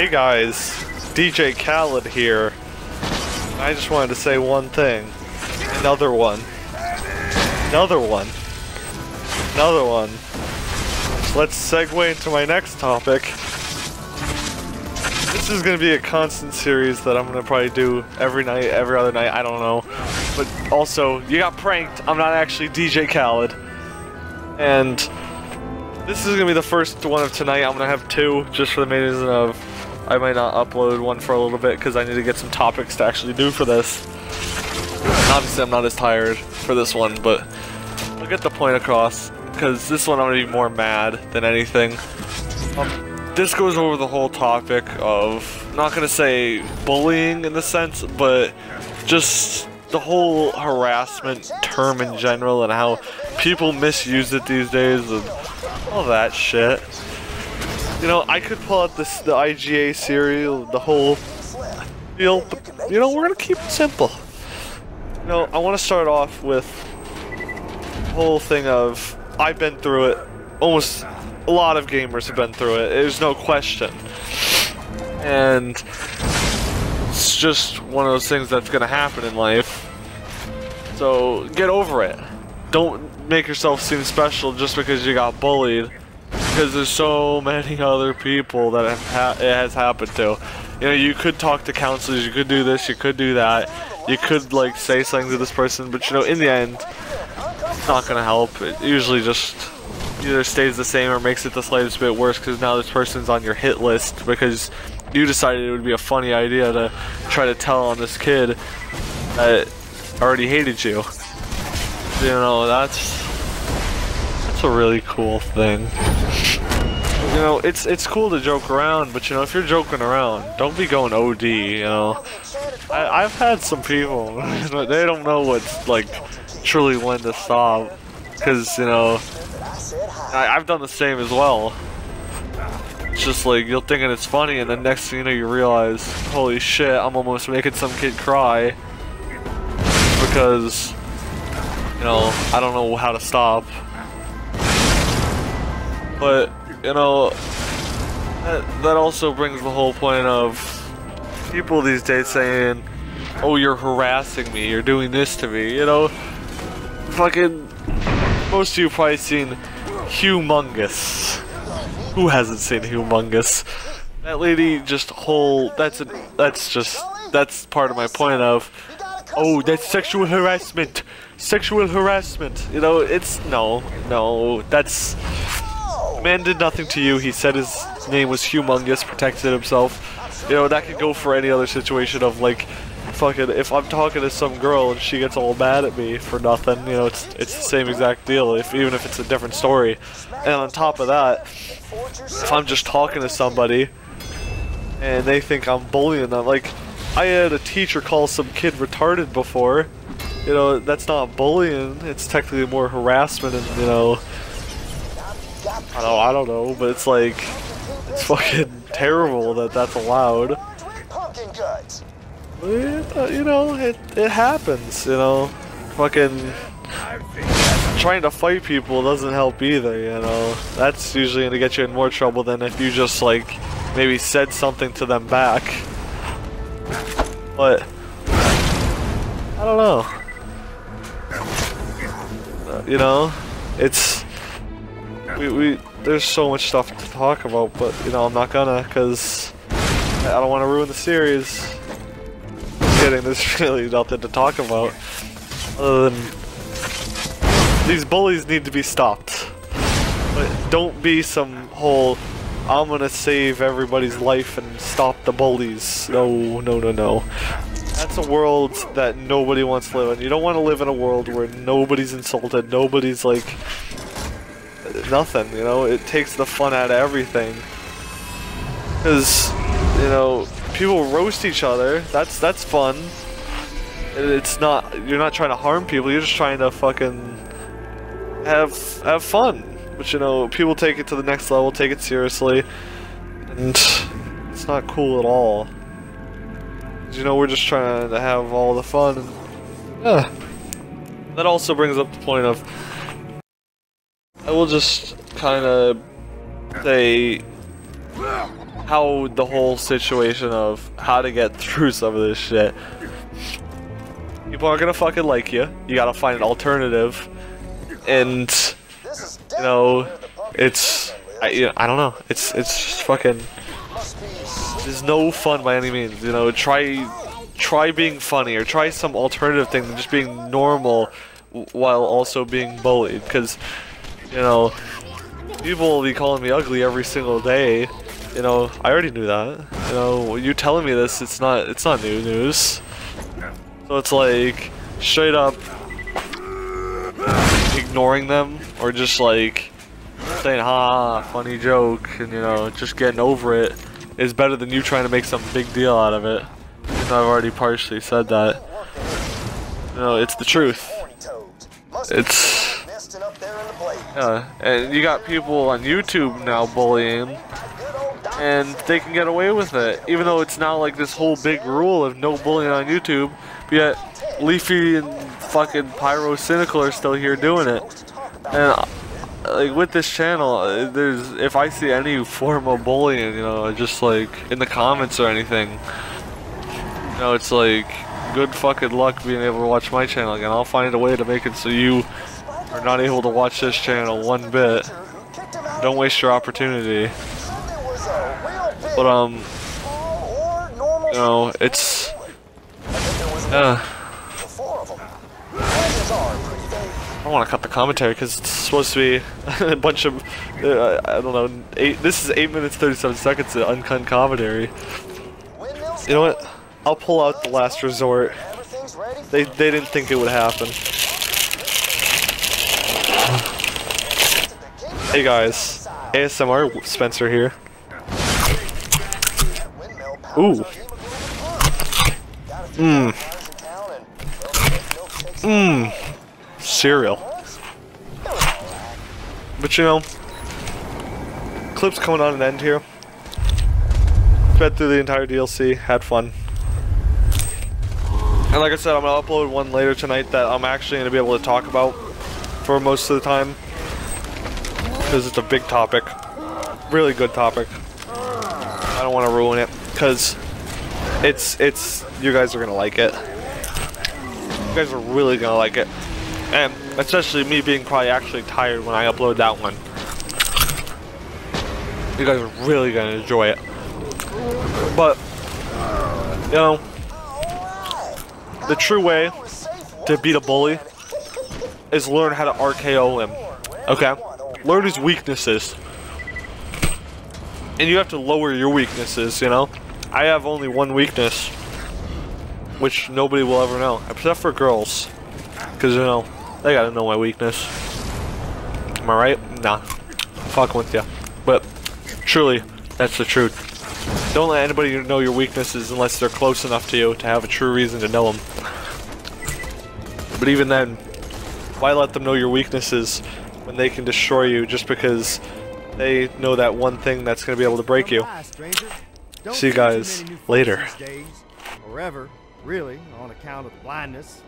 Hey guys, DJ Khaled here. I just wanted to say one thing. Another one. Another one. Another one. So let's segue into my next topic. This is gonna be a constant series that I'm gonna probably do every night, every other night, I don't know. But also, you got pranked. I'm not actually DJ Khaled. And this is gonna be the first one of tonight. I'm gonna have two, just for the main reason of I might not upload one for a little bit because I need to get some topics to actually do for this. And obviously, I'm not as tired for this one, but I'll get the point across because this one I'm gonna be more mad than anything. Um, this goes over the whole topic of I'm not gonna say bullying in the sense, but just the whole harassment term in general and how people misuse it these days and all that shit. You know, I could pull out this the IGA serial, the whole deal, but you know, we're gonna keep it simple. You know, I want to start off with the whole thing of I've been through it. Almost a lot of gamers have been through it. There's no question, and it's just one of those things that's gonna happen in life. So get over it. Don't make yourself seem special just because you got bullied because there's so many other people that ha it has happened to. You know, you could talk to counselors, you could do this, you could do that, you could like say something to this person, but you know, in the end, it's not gonna help. It usually just either stays the same or makes it the slightest bit worse because now this person's on your hit list because you decided it would be a funny idea to try to tell on this kid that already hated you. You know, that's that's a really cool thing. You know, it's it's cool to joke around, but you know, if you're joking around, don't be going OD. You know, I, I've had some people, they don't know what's like truly when to stop, because you know, I, I've done the same as well. It's just like you're thinking it's funny, and then next thing you know, you realize, holy shit, I'm almost making some kid cry because you know I don't know how to stop. But you know, that, that also brings the whole point of people these days saying, oh, you're harassing me, you're doing this to me, you know? Fucking, most of you probably seen Humongous. Who hasn't seen Humongous? That lady just whole, that's, a, that's just, that's part of my point of, oh, that's sexual harassment, sexual harassment, you know, it's, no, no, that's, Man did nothing to you. He said his name was humongous, protected himself. You know, that could go for any other situation of like, fucking, if I'm talking to some girl and she gets all mad at me for nothing, you know, it's it's the same exact deal, if even if it's a different story. And on top of that, if I'm just talking to somebody and they think I'm bullying them, like, I had a teacher call some kid retarded before. You know, that's not bullying, it's technically more harassment and, you know, I don't, I don't know, but it's like, it's fucking terrible that that's allowed. You know, it, it happens, you know. Fucking trying to fight people doesn't help either, you know. That's usually gonna get you in more trouble than if you just like maybe said something to them back. But I don't know. You know, it's we, we there's so much stuff to talk about, but you know I'm not gonna because I don't want to ruin the series. Just kidding, there's really nothing to talk about other than these bullies need to be stopped. But don't be some whole I'm gonna save everybody's life and stop the bullies. No, no, no, no. That's a world that nobody wants to live in. You don't want to live in a world where nobody's insulted, nobody's like nothing, you know? It takes the fun out of everything. Because, you know, people roast each other. That's that's fun. It's not, you're not trying to harm people, you're just trying to fucking have, have fun. But, you know, people take it to the next level, take it seriously. And it's not cool at all. You know, we're just trying to have all the fun. yeah. That also brings up the point of I will just kind of say how the whole situation of how to get through some of this shit. People aren't gonna fucking like you. You gotta find an alternative, and you know, it's I, you know, I don't know. It's it's fucking. There's no fun by any means. You know, try try being funny or try some alternative thing than just being normal while also being bullied. Because you know, people will be calling me ugly every single day. You know, I already knew that. You know, you telling me this, it's not it's not new news. So it's like straight up ignoring them or just like saying ha funny joke and you know just getting over it is better than you trying to make some big deal out of it. I've already partially said that. You know, it's the truth. It's yeah, and you got people on YouTube now bullying and they can get away with it, even though it's not like this whole big rule of no bullying on YouTube. Yet Leafy and fucking Pyrocynical are still here doing it, and uh, like with this channel, uh, there's if I see any form of bullying, you know, just like in the comments or anything, you know, it's like good fucking luck being able to watch my channel again. I'll find a way to make it so you are not able to watch this channel one bit. Don't waste your opportunity. But um, you know, it's uh, I don't want to cut the commentary because it's supposed to be a bunch of, uh, I don't know, eight, this is 8 minutes 37 seconds of uncut commentary. You know what? I'll pull out the last resort. They, they didn't think it would happen. Hey guys, ASMR Spencer here. Ooh. Mmm. Mmm. Cereal. But you know, clip's coming on an end here. Read through the entire DLC, had fun. And like I said, I'm gonna upload one later tonight that I'm actually gonna be able to talk about for most of the time. Because it's a big topic. Really good topic. I don't want to ruin it, because it's, it's, you guys are gonna like it. You guys are really gonna like it. And especially me being probably actually tired when I upload that one. You guys are really gonna enjoy it. But, you know, the true way to beat a bully is learn how to RKO him. Okay? Learn his weaknesses. And you have to lower your weaknesses, you know? I have only one weakness. Which nobody will ever know. Except for girls. Because, you know, they gotta know my weakness. Am I right? Nah. Fuck with you. But, truly, that's the truth. Don't let anybody know your weaknesses unless they're close enough to you to have a true reason to know them. But even then, why let them know your weaknesses when they can destroy you just because they know that one thing that's going to be able to break you? See you guys later. Or ever, really, on account of blindness